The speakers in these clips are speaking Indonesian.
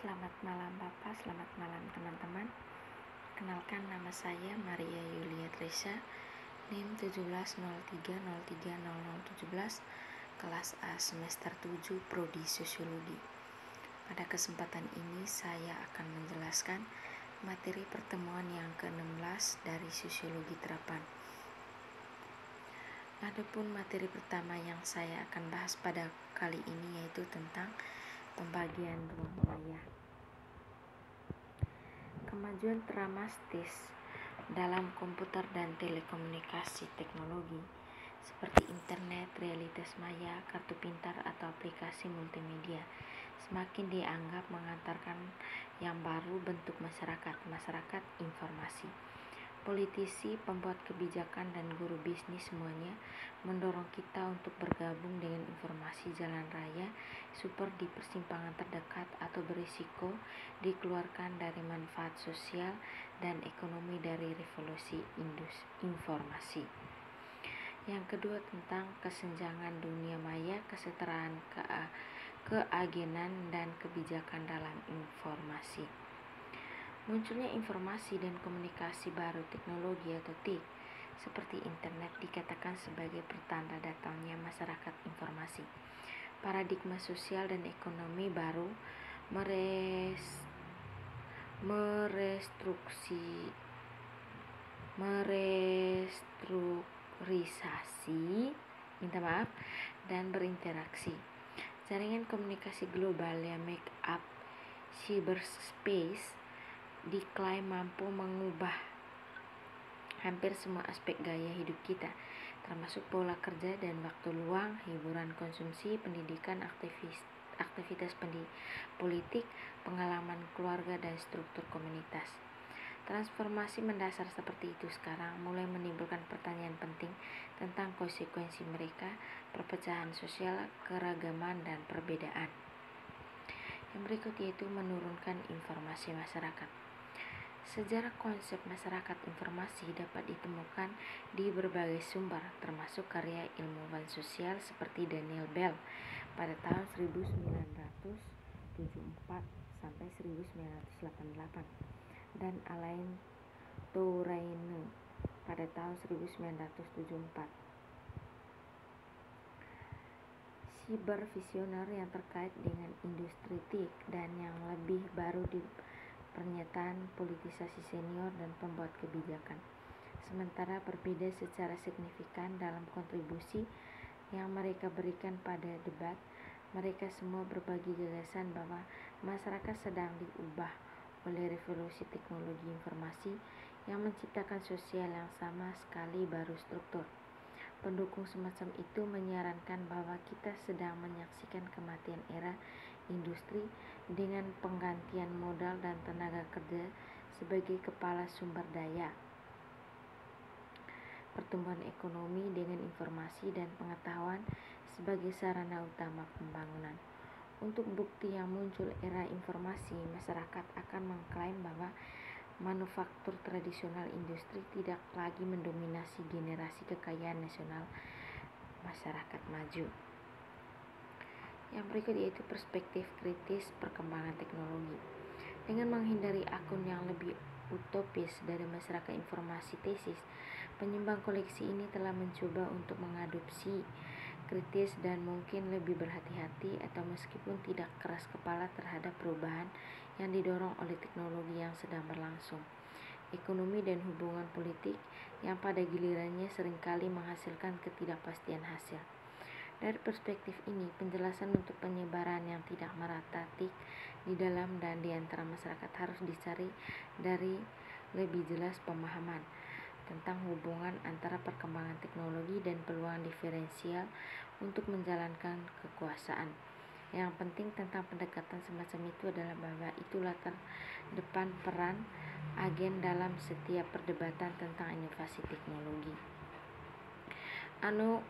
Selamat malam Bapak, selamat malam teman-teman. Kenalkan nama saya Maria Yulia Tresha NIM 17030300017 Kelas A semester 7 Prodi Sosiologi. Pada kesempatan ini saya akan menjelaskan materi pertemuan yang ke-16 dari Sosiologi Terapan. Adapun materi pertama yang saya akan bahas pada kali ini yaitu tentang pembagian ruang maya. Kemajuan dramatis dalam komputer dan telekomunikasi teknologi seperti internet, realitas maya, kartu pintar atau aplikasi multimedia semakin dianggap mengantarkan yang baru bentuk masyarakat, masyarakat informasi politisi, pembuat kebijakan, dan guru bisnis semuanya mendorong kita untuk bergabung dengan informasi jalan raya super di persimpangan terdekat atau berisiko dikeluarkan dari manfaat sosial dan ekonomi dari revolusi informasi. Yang kedua tentang kesenjangan dunia maya, kesetaraan, keagenan, dan kebijakan dalam informasi. Munculnya informasi dan komunikasi baru teknologi atau TIK seperti internet dikatakan sebagai pertanda datangnya masyarakat informasi. Paradigma sosial dan ekonomi baru meres, merestruksi merestrukturisasi minta maaf dan berinteraksi jaringan komunikasi global yang make up cyberspace diklaim mampu mengubah hampir semua aspek gaya hidup kita, termasuk pola kerja dan waktu luang, hiburan konsumsi, pendidikan, aktivis, aktivitas politik, pengalaman keluarga, dan struktur komunitas. Transformasi mendasar seperti itu sekarang mulai menimbulkan pertanyaan penting tentang konsekuensi mereka, perpecahan sosial, keragaman, dan perbedaan. Yang berikut yaitu menurunkan informasi masyarakat. Sejarah konsep masyarakat informasi dapat ditemukan di berbagai sumber, termasuk karya ilmuwan sosial seperti Daniel Bell pada tahun 1974 sampai 1988 dan Alain Touraine pada tahun 1974. Cyber visioner yang terkait dengan industri TIK dan yang lebih baru di pernyataan politisasi senior dan pembuat kebijakan. Sementara berbeda secara signifikan dalam kontribusi yang mereka berikan pada debat, mereka semua berbagi gagasan bahwa masyarakat sedang diubah oleh revolusi teknologi informasi yang menciptakan sosial yang sama sekali baru struktur. Pendukung semacam itu menyarankan bahwa kita sedang menyaksikan kematian era industri dengan penggantian modal dan tenaga kerja sebagai kepala sumber daya. Pertumbuhan ekonomi dengan informasi dan pengetahuan sebagai sarana utama pembangunan. Untuk bukti yang muncul era informasi, masyarakat akan mengklaim bahwa manufaktur tradisional industri tidak lagi mendominasi generasi kekayaan nasional masyarakat maju. Yang berikut yaitu perspektif kritis perkembangan teknologi. Dengan menghindari akun yang lebih utopis dari masyarakat informasi tesis, penyumbang koleksi ini telah mencoba untuk mengadopsi kritis dan mungkin lebih berhati-hati atau meskipun tidak keras kepala terhadap perubahan yang didorong oleh teknologi yang sedang berlangsung. Ekonomi dan hubungan politik yang pada gilirannya sering kali menghasilkan ketidakpastian hasil. Dari perspektif ini, penjelasan untuk penyebaran yang tidak merata tik di dalam dan di antara masyarakat harus dicari dari lebih jelas pemahaman tentang hubungan antara perkembangan teknologi dan peluang diferensial untuk menjalankan kekuasaan. Yang penting tentang pendekatan semacam itu adalah bahwa itu latar depan peran agen dalam setiap perdebatan tentang inovasi teknologi. Anu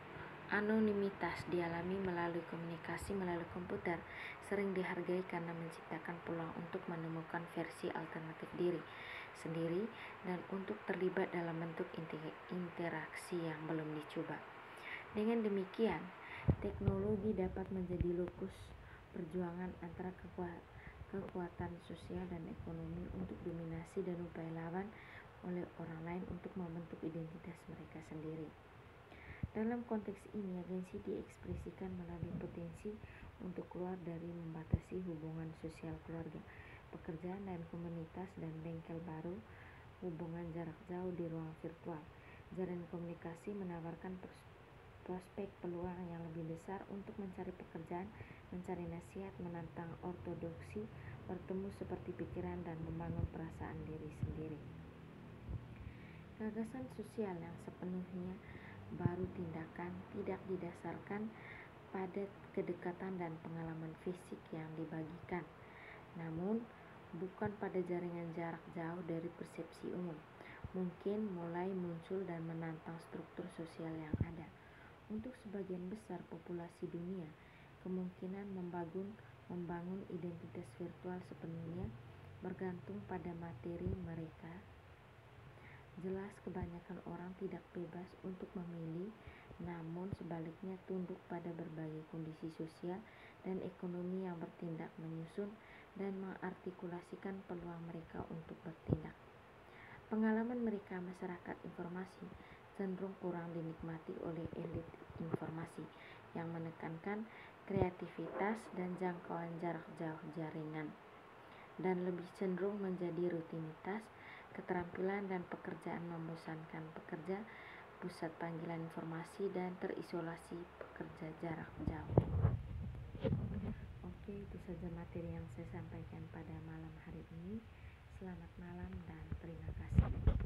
Anonimitas dialami melalui komunikasi melalui komputer sering dihargai karena menciptakan peluang untuk menemukan versi alternatif diri sendiri dan untuk terlibat dalam bentuk interaksi yang belum dicoba. Dengan demikian, teknologi dapat menjadi lokus perjuangan antara kekuatan sosial dan ekonomi untuk dominasi dan upaya lawan oleh orang lain untuk membentuk identitas mereka sendiri. Dalam konteks ini, agensi diekspresikan melalui potensi untuk keluar dari membatasi hubungan sosial keluarga, pekerjaan dan komunitas dan bengkel baru, hubungan jarak jauh di ruang virtual. Jaringan komunikasi menawarkan prospek peluang yang lebih besar untuk mencari pekerjaan, mencari nasihat, menantang ortodoksi, bertemu seperti pikiran dan membangun perasaan diri sendiri. Gagasan sosial yang sepenuhnya baru tindakan tidak didasarkan pada kedekatan dan pengalaman fisik yang dibagikan, namun bukan pada jaringan jarak jauh dari persepsi umum. Mungkin mulai muncul dan menantang struktur sosial yang ada. Untuk sebagian besar populasi dunia, kemungkinan membangun, membangun identitas virtual sepenuhnya bergantung pada materi mereka. Jelas kebanyakan orang tidak bebas untuk memilih, namun sebaliknya tunduk pada berbagai kondisi sosial dan ekonomi yang bertindak menyusun dan mengartikulasikan peluang mereka untuk bertindak. Pengalaman mereka masyarakat informasi cenderung kurang dinikmati oleh elit informasi yang menekankan kreativitas dan jangkauan jarak jauh jaringan dan lebih cenderung menjadi rutinitas, keterampilan dan pekerjaan membosankan pekerja, pusat panggilan informasi dan terisolasi pekerja jarak jauh. Oke, itu saja materi yang saya sampaikan pada malam hari ini. Selamat malam dan terima kasih.